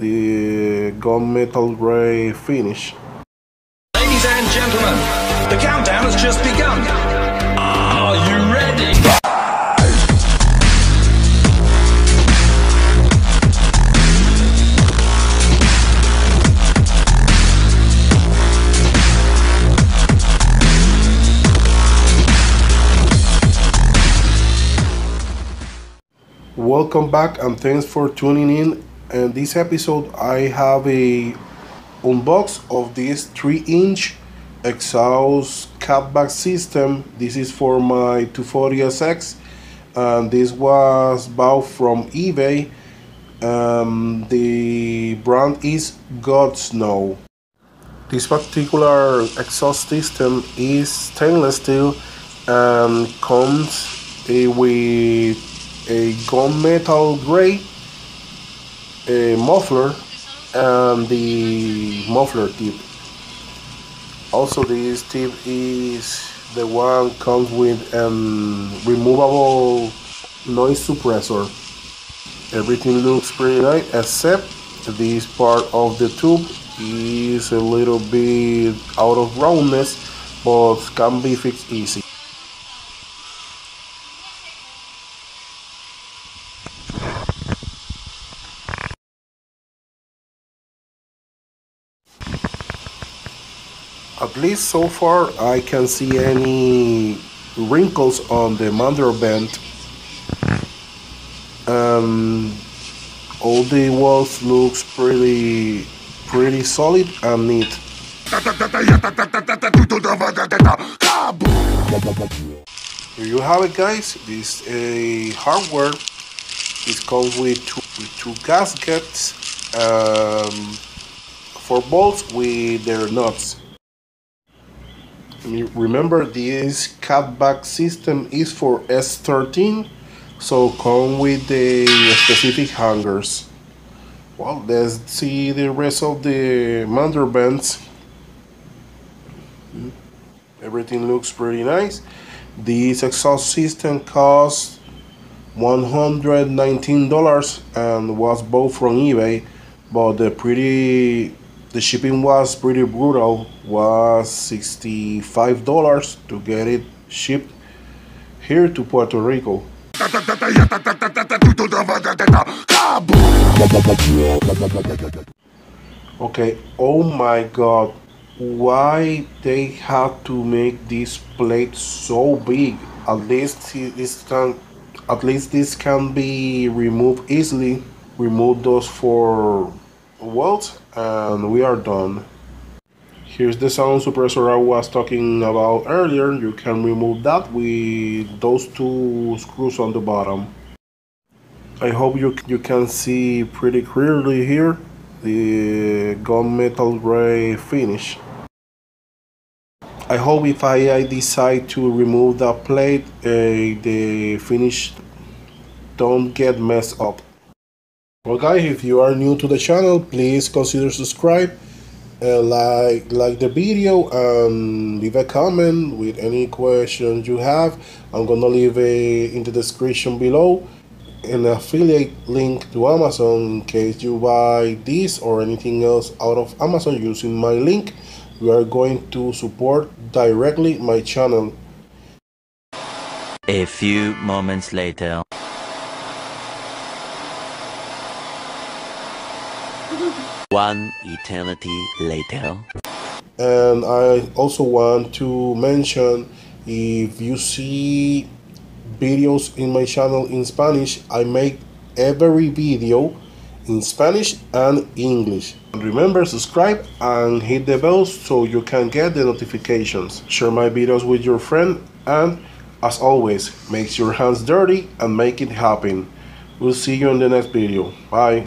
the uh, gunmetal gray finish. Ladies and gentlemen, the countdown has just begun. Are you ready? Welcome back and thanks for tuning in. In this episode, I have a unbox of this 3-inch exhaust catback system. This is for my 240SX and this was bought from eBay. Um, the brand is Godsnow. This particular exhaust system is stainless steel and comes uh, with a gunmetal gray a muffler and the muffler tip. Also, this tip is the one comes with um, removable noise suppressor. Everything looks pretty nice except this part of the tube is a little bit out of roundness but can be fixed easy. At least so far I can see any wrinkles on the mandrel band. Um, all the walls looks pretty pretty solid and neat. Here you have it guys, this a hardware. It comes with two, with two gaskets, um, four bolts with their nuts. Remember this catback system is for S13 so come with the specific hangers. Well let's see the rest of the mandrel bands. Everything looks pretty nice. This exhaust system cost $119 and was bought from eBay but the pretty the shipping was pretty brutal. Was $65 to get it shipped here to Puerto Rico. Okay oh my god. Why they have to make this plate so big? At least this can at least this can be removed easily. Remove those four welds and we are done. Here's the sound suppressor I was talking about earlier. You can remove that with those two screws on the bottom. I hope you, you can see pretty clearly here the gunmetal gray finish. I hope if I, I decide to remove that plate uh, the finish don't get messed up well guys, if you are new to the channel, please consider subscribe, uh, like like the video, and leave a comment with any questions you have. I'm gonna leave a in the description below an affiliate link to Amazon in case you buy this or anything else out of Amazon using my link. You are going to support directly my channel. A few moments later. One eternity later. And I also want to mention if you see videos in my channel in Spanish, I make every video in Spanish and English. Remember, subscribe and hit the bell so you can get the notifications. Share my videos with your friend and as always, make your hands dirty and make it happen. We'll see you in the next video. Bye.